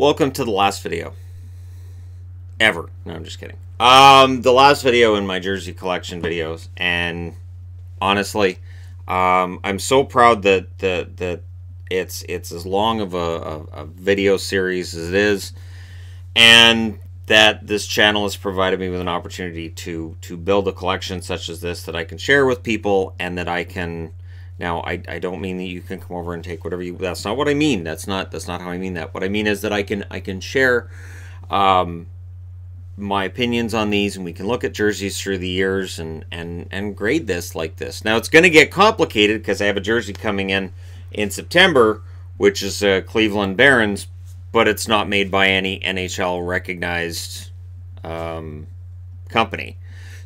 Welcome to the last video. Ever. No, I'm just kidding. Um, the last video in my jersey collection videos, and honestly, um, I'm so proud that that that it's it's as long of a, a, a video series as it is, and that this channel has provided me with an opportunity to to build a collection such as this that I can share with people and that I can now I, I don't mean that you can come over and take whatever you that's not what I mean. That's not that's not how I mean that. What I mean is that I can I can share um, my opinions on these and we can look at jerseys through the years and and and grade this like this. Now it's going to get complicated because I have a jersey coming in in September which is uh, Cleveland Barons but it's not made by any NHL recognized um, company.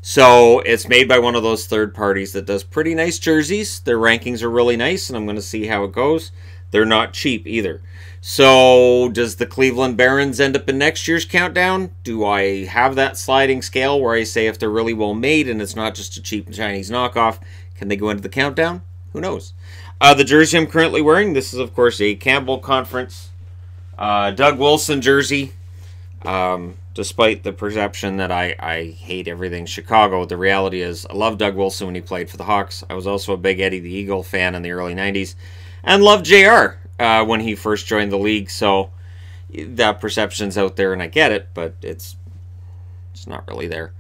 So it's made by one of those third parties that does pretty nice jerseys. Their rankings are really nice, and I'm going to see how it goes. They're not cheap either. So does the Cleveland Barons end up in next year's countdown? Do I have that sliding scale where I say if they're really well made and it's not just a cheap Chinese knockoff, can they go into the countdown? Who knows? Uh, the jersey I'm currently wearing, this is of course a Campbell Conference uh, Doug Wilson jersey. Um, despite the perception that I, I hate everything Chicago, the reality is I love Doug Wilson when he played for the Hawks. I was also a big Eddie the Eagle fan in the early 90s and loved JR uh, when he first joined the league. So that perception's out there and I get it, but it's it's not really there.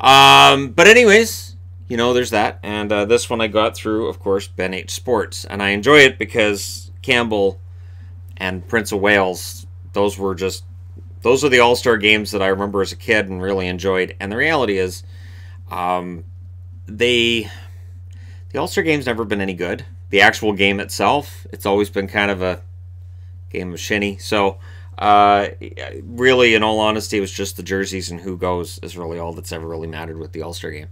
Um, but anyways, you know, there's that. And uh, this one I got through, of course, Ben H Sports. And I enjoy it because Campbell and Prince of Wales. Those were just those are the All Star games that I remember as a kid and really enjoyed. And the reality is, um, they the All Star game's never been any good. The actual game itself, it's always been kind of a game of shinny. So, uh, really, in all honesty, it was just the jerseys and who goes is really all that's ever really mattered with the All Star game.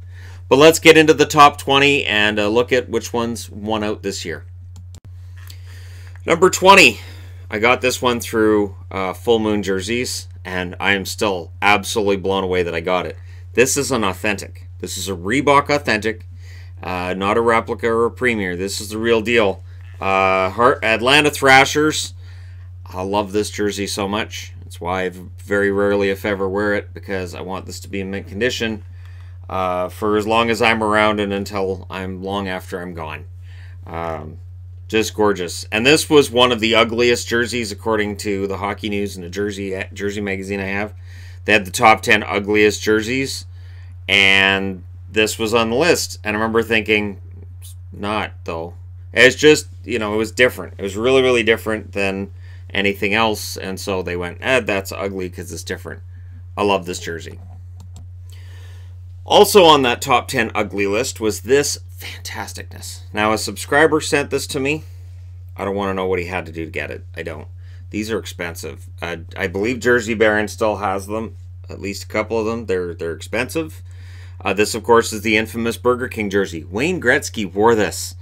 But let's get into the top 20 and uh, look at which ones won out this year. Number 20, I got this one through uh, Full Moon Jerseys, and I am still absolutely blown away that I got it. This is an authentic. This is a Reebok authentic, uh, not a replica or a premier. This is the real deal. Uh, Atlanta Thrashers. I love this jersey so much. That's why I very rarely, if ever, wear it because I want this to be in mint condition uh, for as long as I'm around and until I'm long after I'm gone. Um, just gorgeous. And this was one of the ugliest jerseys according to the Hockey News and the Jersey Jersey magazine I have. They had the top 10 ugliest jerseys and this was on the list. And I remember thinking not though. It's just, you know, it was different. It was really really different than anything else and so they went, "Eh, that's ugly cuz it's different." I love this jersey. Also on that top 10 ugly list was this fantasticness. Now, a subscriber sent this to me. I don't want to know what he had to do to get it. I don't. These are expensive. Uh, I believe Jersey Baron still has them. At least a couple of them. They're they're expensive. Uh, this, of course, is the infamous Burger King jersey. Wayne Gretzky wore this,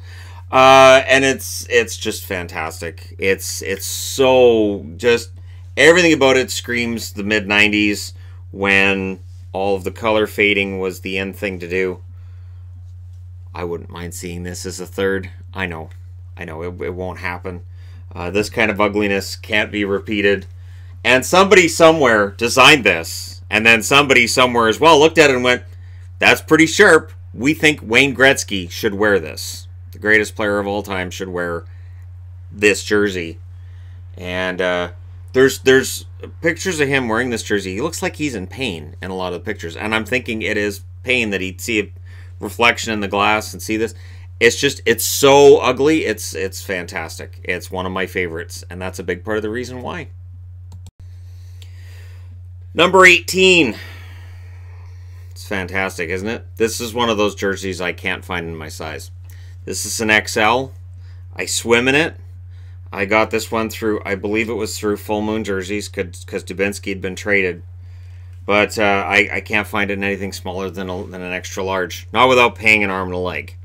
uh, and it's it's just fantastic. It's it's so just everything about it screams the mid '90s when all of the color fading was the end thing to do. I wouldn't mind seeing this as a third. I know, I know it, it won't happen. Uh, this kind of ugliness can't be repeated. And somebody somewhere designed this, and then somebody somewhere as well looked at it and went, "That's pretty sharp. We think Wayne Gretzky should wear this. The greatest player of all time should wear this jersey." And uh, there's there's pictures of him wearing this jersey. He looks like he's in pain in a lot of the pictures, and I'm thinking it is pain that he'd see a reflection in the glass and see this. It's just it's so ugly. It's it's fantastic. It's one of my favorites, and that's a big part of the reason why. Number 18. It's fantastic, isn't it? This is one of those jerseys I can't find in my size. This is an XL. I swim in it. I got this one through, I believe it was through Full Moon Jerseys because Dubinsky had been traded. But uh, I, I can't find it in anything smaller than, a, than an extra large. Not without paying an arm and a leg.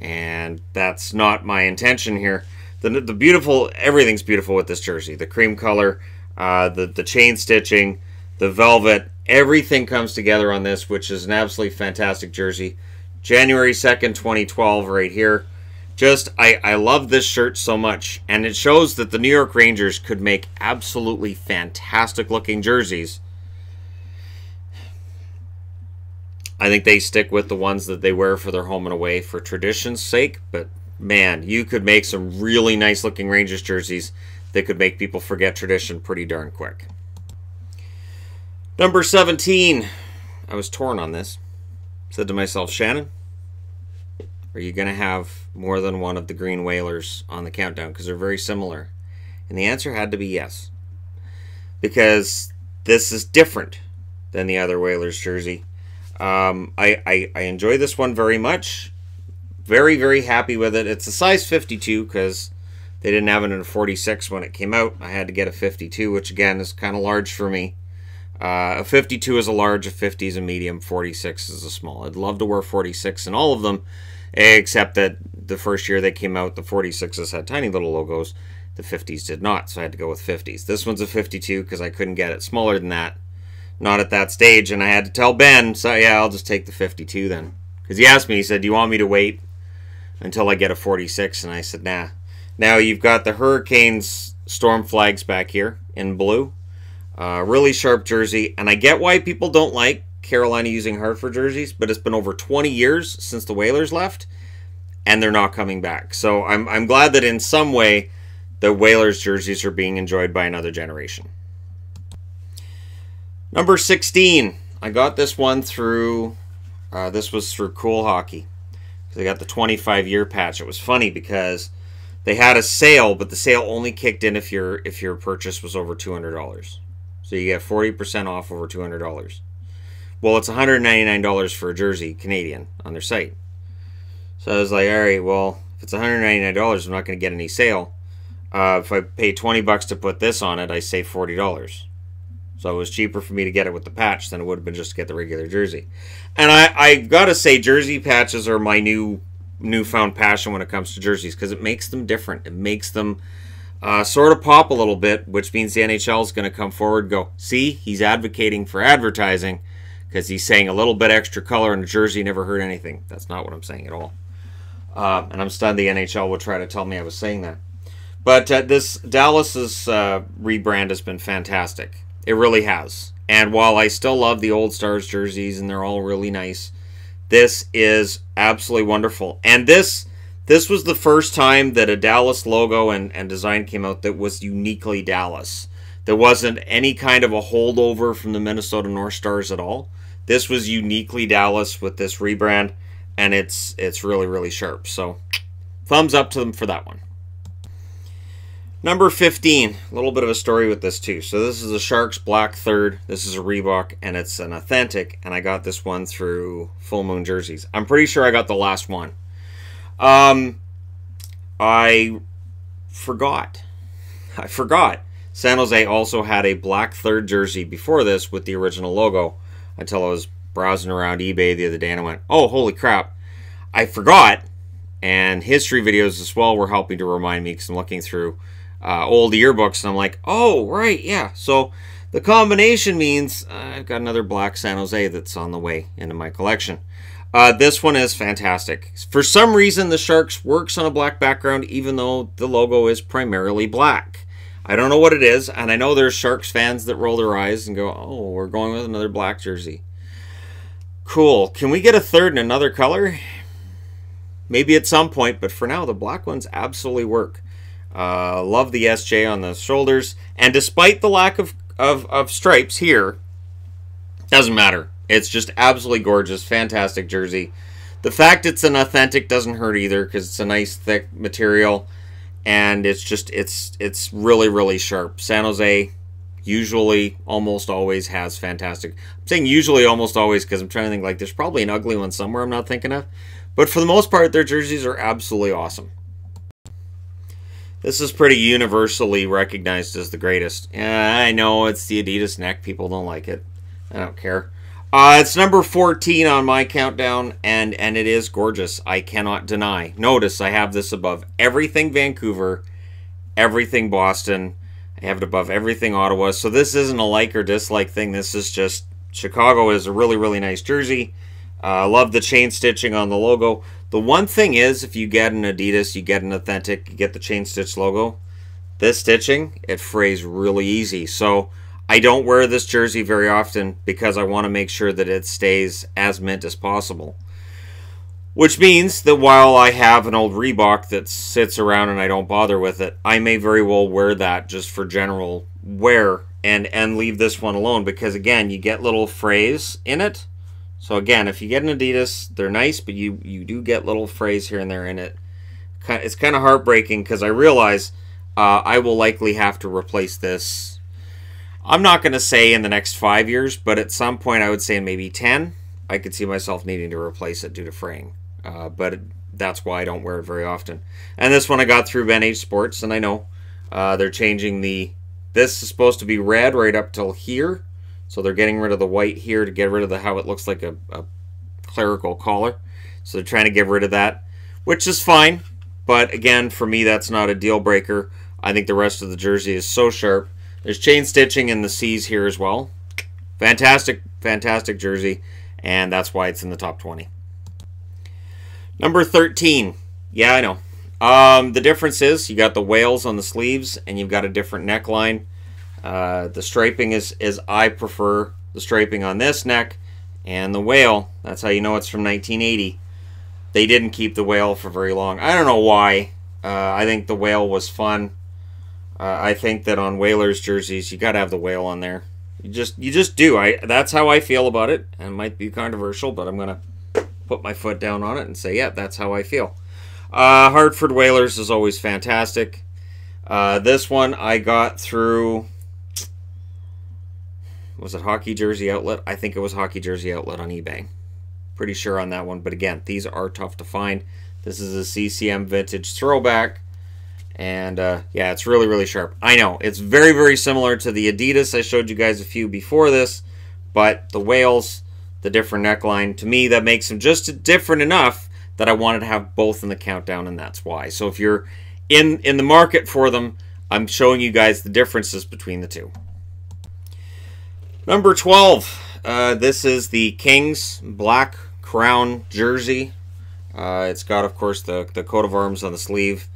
And that's not my intention here. The, the beautiful, everything's beautiful with this jersey. The cream color, uh, the, the chain stitching, the velvet, everything comes together on this, which is an absolutely fantastic jersey. January 2nd, 2012, right here. Just, I, I love this shirt so much. And it shows that the New York Rangers could make absolutely fantastic looking jerseys. I think they stick with the ones that they wear for their home and away for tradition's sake. But man, you could make some really nice looking Rangers jerseys that could make people forget tradition pretty darn quick. Number 17. I was torn on this. Said to myself, Shannon, are you going to have more than one of the green whalers on the countdown? Because they're very similar. And the answer had to be yes. Because this is different than the other whalers jersey. Um, I, I, I enjoy this one very much. Very, very happy with it. It's a size 52 because they didn't have it in a 46 when it came out. I had to get a 52, which again is kind of large for me. Uh, a 52 is a large, a 50 is a medium, 46 is a small. I'd love to wear 46 in all of them, except that the first year they came out, the 46s had tiny little logos. The 50s did not, so I had to go with 50s. This one's a 52 because I couldn't get it smaller than that. Not at that stage, and I had to tell Ben, so yeah, I'll just take the 52 then. Because he asked me, he said, Do you want me to wait until I get a 46? And I said, Nah. Now you've got the Hurricanes storm flags back here in blue. Uh, really sharp jersey, and I get why people don't like Carolina using Hartford jerseys, but it's been over 20 years since the Whalers left, and they're not coming back. So I'm, I'm glad that in some way the Whalers jerseys are being enjoyed by another generation. Number 16. I got this one through, uh, this was through Cool Hockey. They got the 25 year patch. It was funny because they had a sale, but the sale only kicked in if your if your purchase was over $200. So you get 40% off over $200. Well, it's $199 for a jersey, Canadian, on their site. So I was like, all right, well, if it's $199, I'm not going to get any sale. Uh, if I pay 20 bucks to put this on it, I save $40. So it was cheaper for me to get it with the patch than it would have been just to get the regular jersey. And I, I gotta say, jersey patches are my new newfound passion when it comes to jerseys because it makes them different. It makes them uh, sort of pop a little bit, which means the NHL is going to come forward go, see, he's advocating for advertising because he's saying a little bit extra color in a jersey never hurt anything. That's not what I'm saying at all. Uh, and I'm stunned the NHL will try to tell me I was saying that. But uh, this Dallas's uh, rebrand has been fantastic. It really has. And while I still love the old Stars jerseys and they're all really nice, this is absolutely wonderful. And this this was the first time that a Dallas logo and, and design came out that was uniquely Dallas. There wasn't any kind of a holdover from the Minnesota North Stars at all. This was uniquely Dallas with this rebrand, and it's it's really really sharp. So, thumbs up to them for that one. Number 15, a little bit of a story with this too. So this is a Sharks Black Third. This is a Reebok, and it's an authentic, and I got this one through Full Moon Jerseys. I'm pretty sure I got the last one. Um, I forgot. I forgot. San Jose also had a black third jersey before this with the original logo until I was browsing around eBay the other day and I went, oh, holy crap. I forgot. And history videos as well were helping to remind me because I'm looking through uh, old yearbooks and I'm like, oh, right, yeah. So the combination means uh, I've got another black San Jose that's on the way into my collection. Uh, this one is fantastic. For some reason, the Sharks works on a black background, even though the logo is primarily black. I don't know what it is, and I know there's Sharks fans that roll their eyes and go, "Oh, we're going with another black jersey." Cool. Can we get a third in another color? Maybe at some point, but for now, the black ones absolutely work. Uh, love the SJ on the shoulders, and despite the lack of, of, of stripes here, doesn't matter. It's just absolutely gorgeous, fantastic jersey. The fact it's an authentic doesn't hurt either because it's a nice thick material, and it's just it's it's really really sharp. San Jose usually almost always has fantastic. I'm saying usually almost always because I'm trying to think like there's probably an ugly one somewhere I'm not thinking of, but for the most part their jerseys are absolutely awesome. This is pretty universally recognized as the greatest. I know it's the Adidas neck. People don't like it. I don't care. Uh, it's number 14 on my countdown, and, and it is gorgeous. I cannot deny. Notice I have this above everything Vancouver, everything Boston. I have it above everything Ottawa. So this isn't a like or dislike thing. This is just Chicago is a really, really nice jersey. I uh, love the chain stitching on the logo. The one thing is, if you get an Adidas, you get an authentic, you get the chain stitch logo. This stitching, it frays really easy. So I don't wear this jersey very often because I want to make sure that it stays as mint as possible. Which means that while I have an old Reebok that sits around and I don't bother with it, I may very well wear that just for general wear and and leave this one alone because again, you get little frays in it. So again, if you get an Adidas, they're nice, but you you do get little frays here and there in it. It's kind of heartbreaking because I realize uh, I will likely have to replace this. I'm not going to say in the next five years, but at some point I would say in maybe ten. I could see myself needing to replace it due to fraying. Uh, but that's why I don't wear it very often. And this one I got through Ben H Sports, and I know uh, they're changing the. This is supposed to be red right up till here, so they're getting rid of the white here to get rid of the how it looks like a, a clerical collar. So they're trying to get rid of that, which is fine. But again, for me, that's not a deal breaker. I think the rest of the jersey is so sharp. There's chain stitching in the C's here as well. Fantastic, fantastic jersey, and that's why it's in the top 20. Number 13. Yeah, I know. Um, the difference is you got the whales on the sleeves and you've got a different neckline. Uh, the striping is, is I prefer the striping on this neck and the whale. That's how you know it's from 1980. They didn't keep the whale for very long. I don't know why. Uh, I think the whale was fun. Uh, I think that on Whalers jerseys, you got to have the whale on there. You just you just do. I that's how I feel about it. And it might be controversial, but I'm gonna put my foot down on it and say, yeah, that's how I feel. Uh, Hartford Whalers is always fantastic. Uh, this one I got through. Was it Hockey Jersey Outlet? I think it was Hockey Jersey Outlet on eBay. Pretty sure on that one. But again, these are tough to find. This is a CCM vintage throwback. And uh, yeah, it's really, really sharp. I know. It's very, very similar to the Adidas I showed you guys a few before this. But the whales the different neckline. To me, that makes them just different enough that I wanted to have both in the countdown, and that's why. So if you're in in the market for them, I'm showing you guys the differences between the two. Number 12. Uh, this is the Kings Black Crown jersey. Uh, it's got, of course, the, the coat of arms on the sleeve.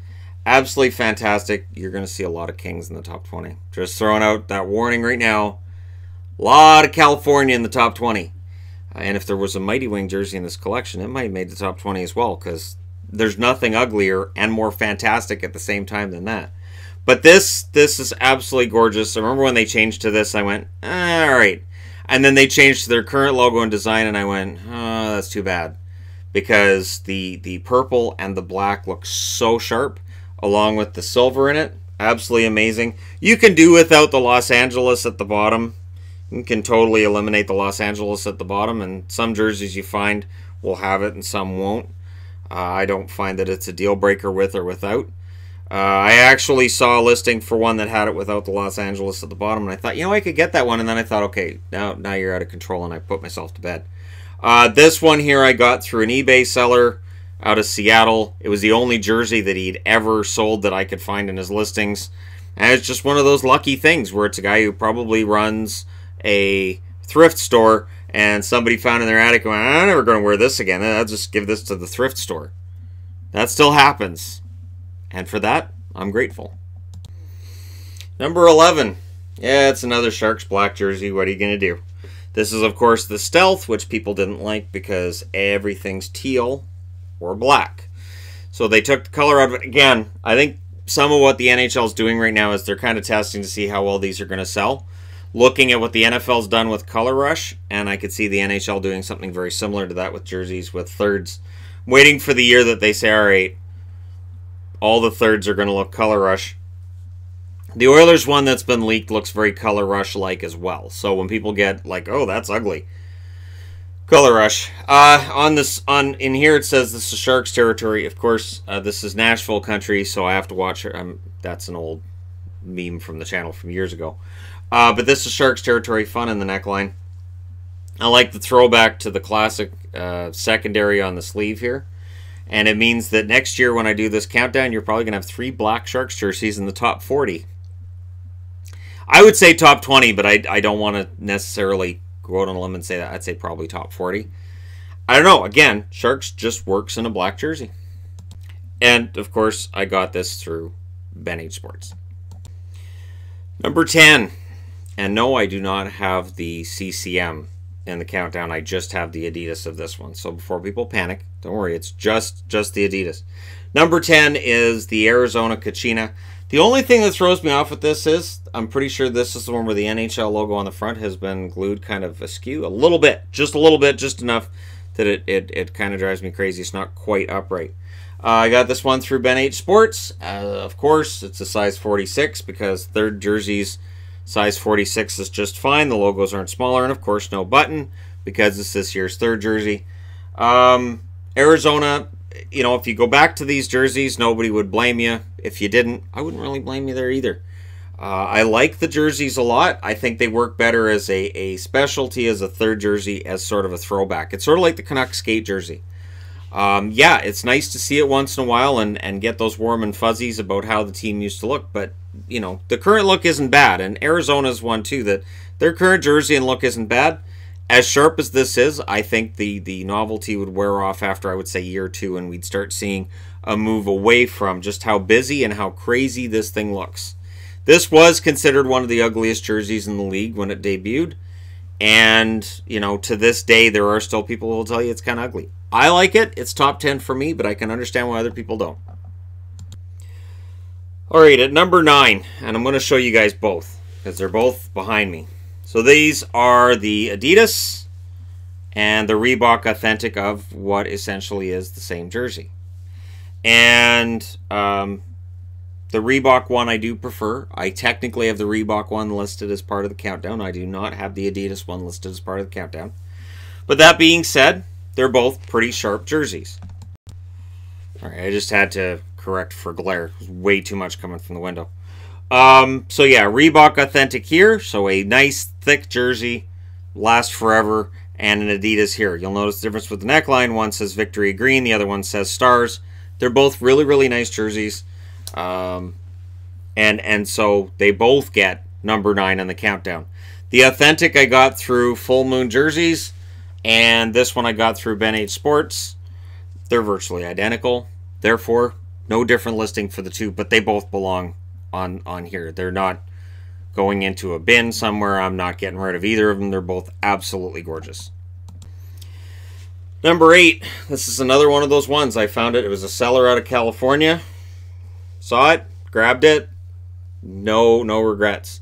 Absolutely fantastic. You're going to see a lot of Kings in the top 20. Just throwing out that warning right now. A lot of California in the top 20. And if there was a Mighty Wing jersey in this collection, it might have made the top 20 as well because there's nothing uglier and more fantastic at the same time than that. But this this is absolutely gorgeous. I remember when they changed to this, I went, eh, all right. And then they changed to their current logo and design, and I went, oh, that's too bad. Because the, the purple and the black look so sharp, along with the silver in it. Absolutely amazing. You can do without the Los Angeles at the bottom you can totally eliminate the Los Angeles at the bottom, and some jerseys you find will have it and some won't. Uh, I don't find that it's a deal breaker with or without. Uh, I actually saw a listing for one that had it without the Los Angeles at the bottom, and I thought, you know, I could get that one. And then I thought, okay, now now you're out of control, and I put myself to bed. Uh, this one here I got through an eBay seller out of Seattle. It was the only jersey that he'd ever sold that I could find in his listings. And it's just one of those lucky things where it's a guy who probably runs a thrift store and somebody found in their attic going, I'm never going to wear this again. I'll just give this to the thrift store. That still happens. And for that, I'm grateful. Number 11. Yeah, it's another Sharks black jersey. What are you going to do? This is, of course, the Stealth, which people didn't like because everything's teal or black. So they took the color out of it. Again, I think some of what the NHL is doing right now is they're kind of testing to see how well these are going to sell looking at what the NFL's done with Color Rush, and I could see the NHL doing something very similar to that with jerseys with thirds. waiting for the year that they say, all right, all the thirds are going to look Color Rush. The Oilers one that's been leaked looks very Color Rush like as well. So when people get like, oh, that's ugly. Color Rush. Uh, on this, on in here it says this is Sharks territory. Of course, uh, this is Nashville country, so I have to watch. Um, that's an old meme from the channel from years ago. Uh, but this is Sharks territory, fun in the neckline. I like the throwback to the classic uh, secondary on the sleeve here. And it means that next year when I do this countdown, you're probably going to have three black Sharks jerseys in the top 40. I would say top 20, but I, I don't want to necessarily go out on a limb and say that. I'd say probably top 40. I don't know. Again, Sharks just works in a black jersey. And of course, I got this through Ben H Sports. Number 10. And no, I do not have the CCM in the countdown. I just have the Adidas of this one. So before people panic, don't worry, it's just just the Adidas. Number 10 is the Arizona Kachina. The only thing that throws me off with this is I'm pretty sure this is the one where the NHL logo on the front has been glued kind of askew. A little bit, just a little bit, just enough that it, it, it kind of drives me crazy. It's not quite upright. Uh, I got this one through Ben H Sports. Uh, of course, it's a size 46 because third jerseys size 46 is just fine. The logos aren't smaller, and of course, no button because it's this year's third jersey. Um, Arizona, you know, if you go back to these jerseys, nobody would blame you. If you didn't, I wouldn't really blame you there either. Uh, I like the jerseys a lot. I think they work better as a, a specialty, as a third jersey, as sort of a throwback. It's sort of like the Canuck skate jersey. Um, yeah, it's nice to see it once in a while and, and get those warm and fuzzies about how the team used to look. But, you know, the current look isn't bad. And Arizona's one, too, that their current jersey and look isn't bad. As sharp as this is, I think the, the novelty would wear off after, I would say, year two, and we'd start seeing a move away from just how busy and how crazy this thing looks. This was considered one of the ugliest jerseys in the league when it debuted. And, you know, to this day, there are still people who will tell you it's kind of ugly. I like it. It's top 10 for me, but I can understand why other people don't. All right, at number nine, and I'm going to show you guys both because they're both behind me. So these are the Adidas and the Reebok Authentic of what essentially is the same jersey. And um, the Reebok one I do prefer. I technically have the Reebok one listed as part of the countdown. I do not have the Adidas one listed as part of the countdown. But that being said, they're both pretty sharp jerseys. Alright, I just had to correct for glare. way too much coming from the window. Um, so yeah, Reebok Authentic here. So a nice thick jersey, last forever, and an Adidas here. You'll notice the difference with the neckline. One says Victory Green, the other one says Stars. They're both really, really nice jerseys. Um, and and so they both get number nine on the countdown. The authentic I got through Full Moon Jerseys, and this one I got through Ben H Sports. They're virtually identical, therefore no different listing for the two, but they both belong on on here. They're not going into a bin somewhere. I'm not getting rid of either of them. They're both absolutely gorgeous. Number eight. This is another one of those ones. I found it. It was a seller out of California. Saw it, grabbed it. No, no regrets.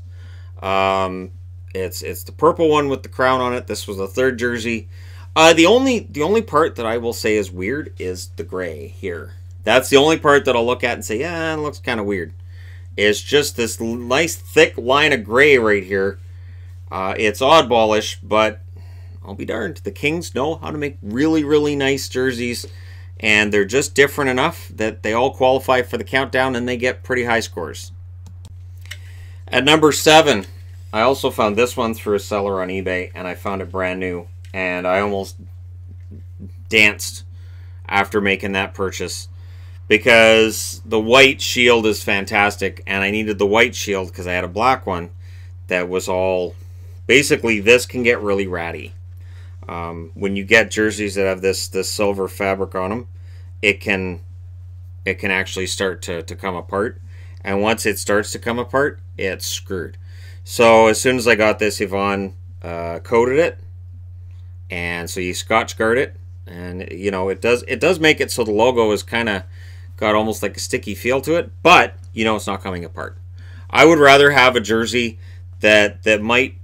Um, it's it's the purple one with the crown on it. This was the third jersey. Uh, the only the only part that I will say is weird is the gray here. That's the only part that I'll look at and say, yeah, it looks kind of weird. It's just this nice thick line of gray right here. Uh, it's oddballish, but I'll be darned. The Kings know how to make really, really nice jerseys and they're just different enough that they all qualify for the countdown and they get pretty high scores. At number seven, I also found this one through a seller on eBay and I found it brand new and I almost danced after making that purchase because the white shield is fantastic and I needed the white shield because I had a black one that was all basically this can get really ratty um, when you get jerseys that have this this silver fabric on them, it can it can actually start to, to come apart. And once it starts to come apart, it's screwed. So as soon as I got this, Yvonne uh, coated it, and so you Scotch guard it, and you know it does it does make it so the logo is kind of got almost like a sticky feel to it, but you know it's not coming apart. I would rather have a jersey that that might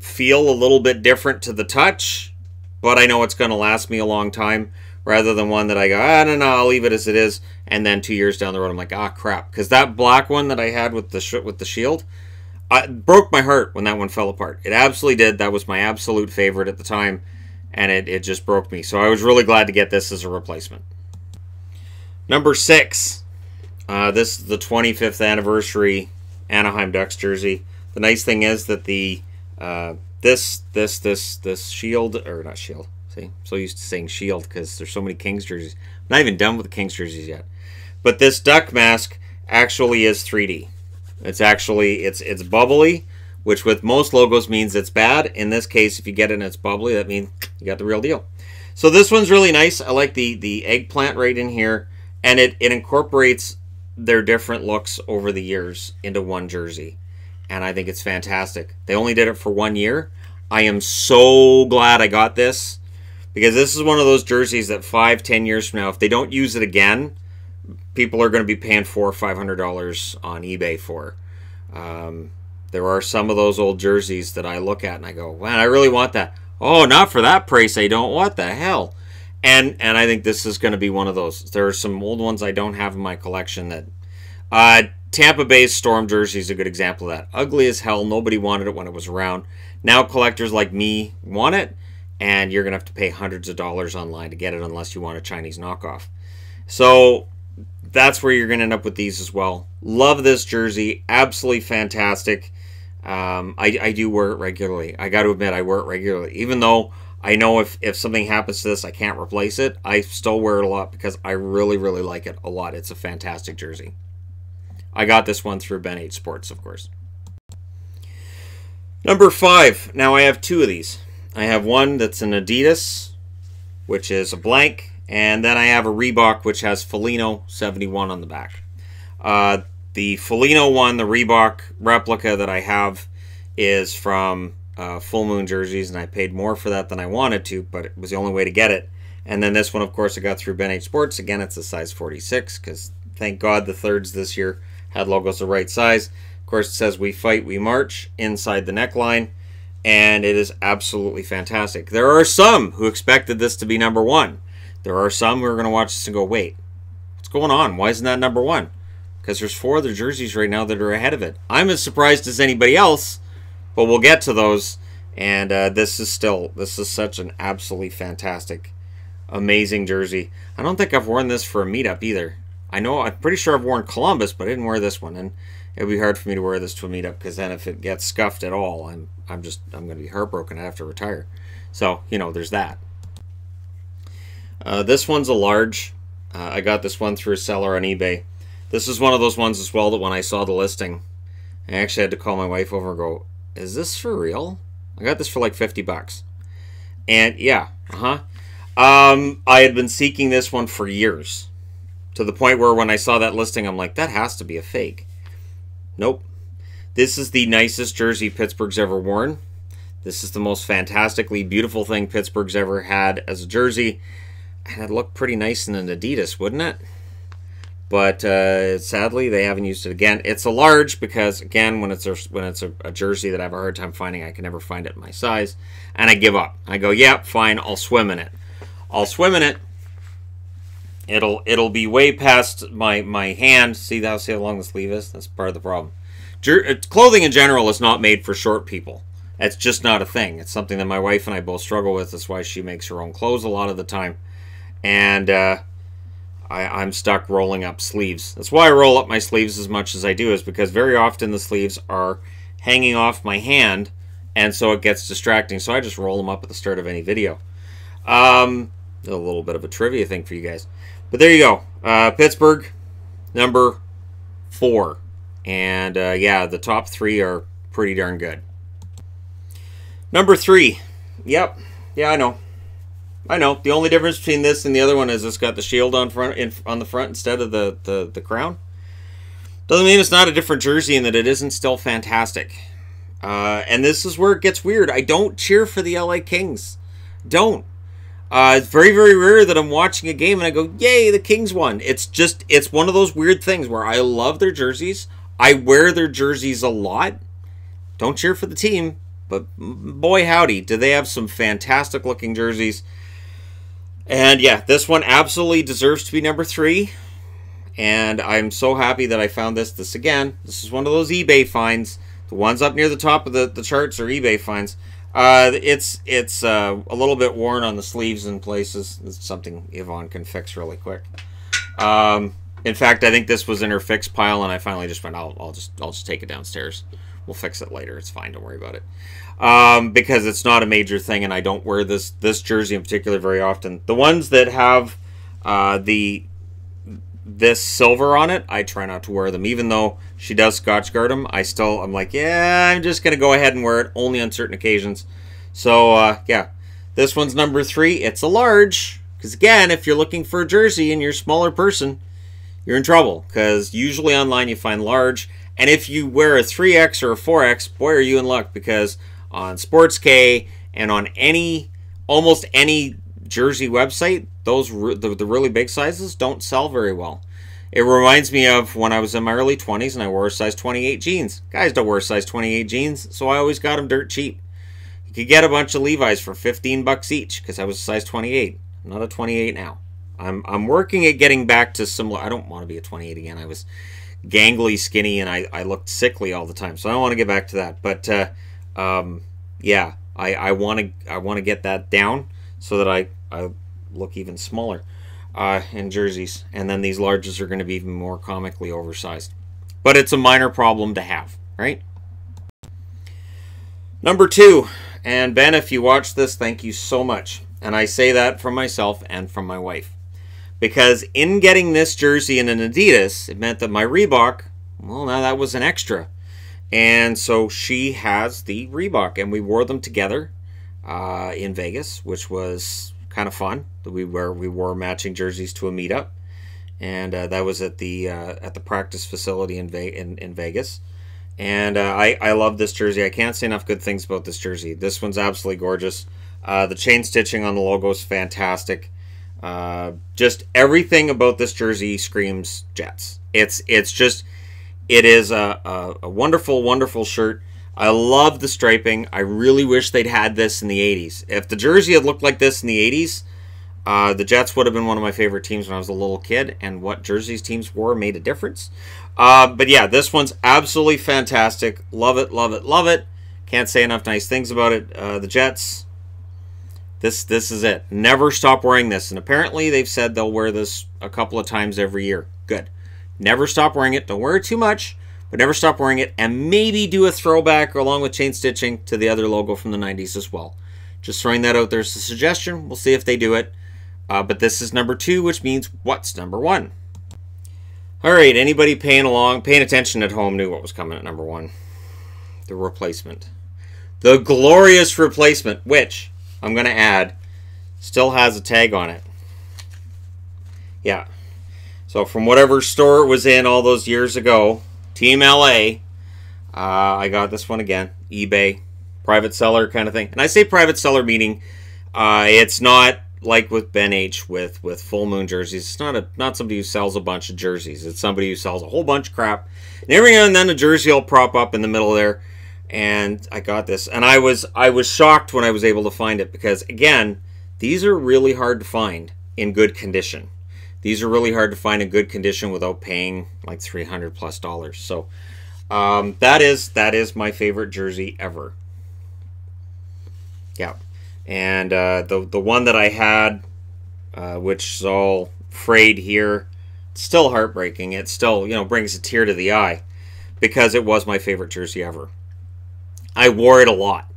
feel a little bit different to the touch, but I know it's going to last me a long time rather than one that I go, I don't know, I'll leave it as it is, and then two years down the road I'm like, ah, crap, because that black one that I had with the with the shield, I broke my heart when that one fell apart. It absolutely did. That was my absolute favorite at the time, and it, it just broke me. So I was really glad to get this as a replacement. Number six, uh, this is the 25th anniversary Anaheim Ducks jersey. The nice thing is that the uh, this this this this shield or not shield. See, I'm so used to saying shield because there's so many Kings jerseys. I'm not even done with the Kings jerseys yet. But this duck mask actually is 3D. It's actually it's it's bubbly, which with most logos means it's bad. In this case, if you get it and it's bubbly, that means you got the real deal. So this one's really nice. I like the the eggplant right in here, and it it incorporates their different looks over the years into one jersey, and I think it's fantastic. They only did it for one year. I am so glad I got this because this is one of those jerseys that five, ten years from now, if they don't use it again, people are going to be paying four or five hundred dollars on eBay for. Um, there are some of those old jerseys that I look at and I go, man, I really want that. Oh, not for that price, I don't. What the hell? And and I think this is going to be one of those. There are some old ones I don't have in my collection that. Uh, Tampa Bay's Storm jersey is a good example of that. Ugly as hell. Nobody wanted it when it was around. Now collectors like me want it, and you're going to have to pay hundreds of dollars online to get it unless you want a Chinese knockoff. So that's where you're going to end up with these as well. Love this jersey. Absolutely fantastic. Um, I, I do wear it regularly. I got to admit, I wear it regularly. Even though I know if, if something happens to this, I can't replace it, I still wear it a lot because I really, really like it a lot. It's a fantastic jersey. I got this one through Ben H Sports, of course. Number five. Now I have two of these. I have one that's an Adidas, which is a blank, and then I have a Reebok, which has Foligno 71 on the back. Uh, the Foligno one, the Reebok replica that I have, is from uh, Full Moon Jerseys, and I paid more for that than I wanted to, but it was the only way to get it. And then this one, of course, I got through Ben H Sports. Again, it's a size 46, because thank God the thirds this year had logos the right size. Of course, it says We Fight, We March inside the neckline, and it is absolutely fantastic. There are some who expected this to be number one. There are some who are going to watch this and go, wait, what's going on? Why isn't that number one? because there's four other jerseys right now that are ahead of it. I'm as surprised as anybody else, but we'll get to those. And uh, this is still this is such an absolutely fantastic, amazing jersey. I don't think I've worn this for a meetup either. I know I'm pretty sure I've worn Columbus, but I didn't wear this one, and it'd be hard for me to wear this to a meetup because then if it gets scuffed at all, I'm I'm just I'm gonna be heartbroken. I have to retire. So you know, there's that. Uh, this one's a large. Uh, I got this one through a seller on eBay. This is one of those ones as well that when I saw the listing, I actually had to call my wife over and go, "Is this for real?" I got this for like fifty bucks, and yeah, uh huh. Um, I had been seeking this one for years, to the point where when I saw that listing, I'm like, that has to be a fake. Nope. This is the nicest jersey Pittsburgh's ever worn. This is the most fantastically beautiful thing Pittsburgh's ever had as a jersey. And it'd look pretty nice in an Adidas, wouldn't it? But uh, sadly they haven't used it again. It's a large because again, when it's a, when it's a, a, jersey that I have a hard time finding, I can never find it my size, and I give up. I go, yeah, fine, I'll swim in it. I'll swim in it. It'll it'll be way past my my hand. See how see how long the sleeve is? That's part of the problem. Jer- uh, clothing in general is not made for short people. It's just not a thing. It's something that my wife and I both struggle with. That's why she makes her own clothes a lot of the time, and. Uh, I, am stuck rolling up sleeves. That's why I roll up my sleeves as much as I do, is because very often the sleeves are hanging off my hand, and so it gets distracting. So I just roll them up at the start of any video. Um, a little bit of a trivia thing for you guys. But there you go. Uh, Pittsburgh, number four. And uh, yeah, the top three are pretty darn good. Number three. Yep. Yeah, I know. I know. The only difference between this and the other one is it's got the shield on front in, on the front instead of the, the, the crown. Doesn't mean it's not a different jersey and that it isn't still fantastic. Uh, and this is where it gets weird. I don't cheer for the LA Kings. Don't. Uh, it's very, very rare that I'm watching a game and I go, yay, the Kings won. It's just, it's one of those weird things where I love their jerseys. I wear their jerseys a lot. Don't cheer for the team, but boy, howdy, do they have some fantastic looking jerseys. And yeah, this one absolutely deserves to be number three. And I'm so happy that I found this. This again, this is one of those eBay finds. The ones up near the top of the, the charts are eBay finds. Uh, it's it's uh, a little bit worn on the sleeves in places. It's something Yvonne can fix really quick. Um, in fact, I think this was in her fix pile, and I finally just went, I'll, I'll just I'll just take it downstairs. We'll fix it later. It's fine. Don't worry about it um, because it's not a major thing, and I don't wear this this jersey in particular very often. The ones that have uh, the this silver on it, I try not to wear them. Even though she does Scotch guard them, I still I'm like, yeah, I'm just gonna go ahead and wear it only on certain occasions. So uh, yeah, This one's number three. It's a large. Because again, if you're looking for a jersey and you're a smaller person, you're in trouble. Because usually online you find large. And if you wear a 3X or a 4X, boy, are you in luck. Because on Sports-K and on any, almost any jersey website, those the, the really big sizes don't sell very well. It reminds me of when I was in my early 20s and I wore a size 28 jeans. Guys don't wear size 28 jeans, so I always got them dirt cheap. You could get a bunch of Levi's for 15 bucks each because I was a size 28. I'm not a 28 now. I'm I'm working at getting back to similar. I don't want to be a 28 again. I was gangly, skinny, and I, I looked sickly all the time. So I don't want to get back to that. But uh, um, yeah, I I want to I want to get that down so that I I look even smaller uh, in jerseys, and then these larges are going to be even more comically oversized. But it's a minor problem to have, right? Number two, and Ben, if you watch this, thank you so much. And I say that from myself and from my wife. Because in getting this jersey in an Adidas, it meant that my Reebok, well, now that was an extra. And so she has the Reebok, and we wore them together uh, in Vegas, which was kind of fun. We were we wore matching jerseys to a meetup, and uh, that was at the uh, at the practice facility in, Ve- in, in Vegas. And uh, I I love this jersey. I can't say enough good things about this jersey. This one's absolutely gorgeous. Uh, the chain stitching on the logo is fantastic. Uh, just everything about this jersey screams Jets. It's it's just it is a, a, a wonderful wonderful shirt. I love the striping. I really wish they'd had this in the 80s. If the jersey had looked like this in the 80s, uh, the Jets would have been one of my favorite teams when I was a little kid, and what jerseys teams wore made a difference. Uh, but yeah, this one's absolutely fantastic. Love it, love it, love it. Can't say enough nice things about it. Uh, the Jets, this this is it. Never stop wearing this. And apparently they've said they'll wear this a couple of times every year. Good. Never stop wearing it. Don't wear it too much but never stop wearing it and maybe do a throwback along with chain stitching to the other logo from the 90s as well. Just throwing that out there as a suggestion. We'll see if they do it. Uh, but this is number two, which means what's number one? All right, anybody paying along, paying attention at home knew what was coming at number one. The replacement. The glorious replacement, which I'm going to add, still has a tag on it. Yeah. So from whatever store it was in all those years ago, Team LA. Uh, I got this one again. eBay, private seller kind of thing. And I say private seller meaning uh, it's not like with Ben H with with full moon jerseys. It's not a not somebody who sells a bunch of jerseys. It's somebody who sells a whole bunch of crap. And every now and then a jersey will prop up in the middle there. And I got this, and I was I was shocked when I was able to find it because again, these are really hard to find in good condition. These are really hard to find in good condition without paying like 300 plus dollars. So um, that is that is my favorite jersey ever. Yeah, and uh, the the one that I had, uh, which is all frayed here, still heartbreaking. It still you know brings a tear to the eye because it was my favorite jersey ever. I wore it a lot.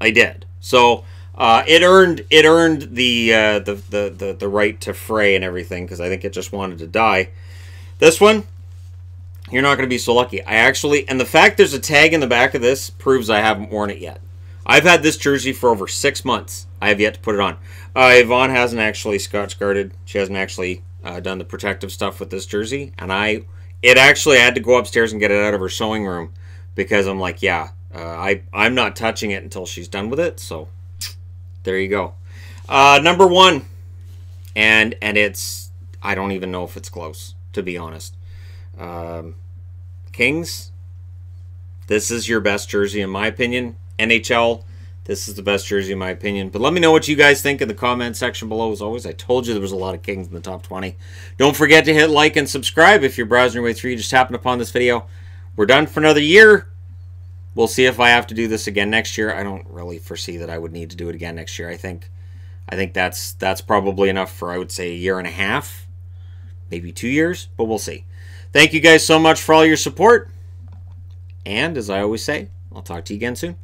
I did. So uh, it earned it earned the, uh, the, the the the right to fray and everything because I think it just wanted to die. This one, you're not going to be so lucky. I actually, and the fact there's a tag in the back of this proves I haven't worn it yet. I've had this jersey for over six months. I have yet to put it on. Uh, Yvonne hasn't actually scotch guarded. She hasn't actually uh, done the protective stuff with this jersey, and I, it actually I had to go upstairs and get it out of her sewing room because I'm like, yeah, uh, I I'm not touching it until she's done with it. So there you go. Uh, number one, and and it's I don't even know if it's close to be honest. Um, Kings, this is your best jersey in my opinion. NHL, this is the best jersey in my opinion. But let me know what you guys think in the comment section below. As always, I told you there was a lot of Kings in the top 20. Don't forget to hit like and subscribe if you're browsing your way through. You just happened upon this video. We're done for another year. We'll see if I have to do this again next year. I don't really foresee that I would need to do it again next year. I think I think that's that's probably enough for I would say a year and a half, maybe 2 years, but we'll see. Thank you guys so much for all your support. And as I always say, I'll talk to you again soon.